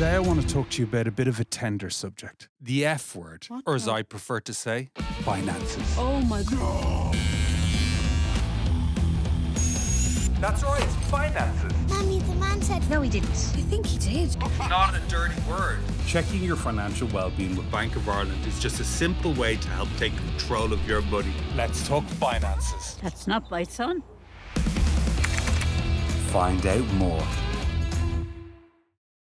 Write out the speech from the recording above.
Today, I want to talk to you about a bit of a tender subject the F word, What or as the- I prefer to say, finances. Oh my god. That's right, finances. Mummy, the man said No, he didn't. I think he did. Not a dirty word. Checking your financial well being with Bank of Ireland is just a simple way to help take control of your money. Let's talk finances. That's not my son. Find out more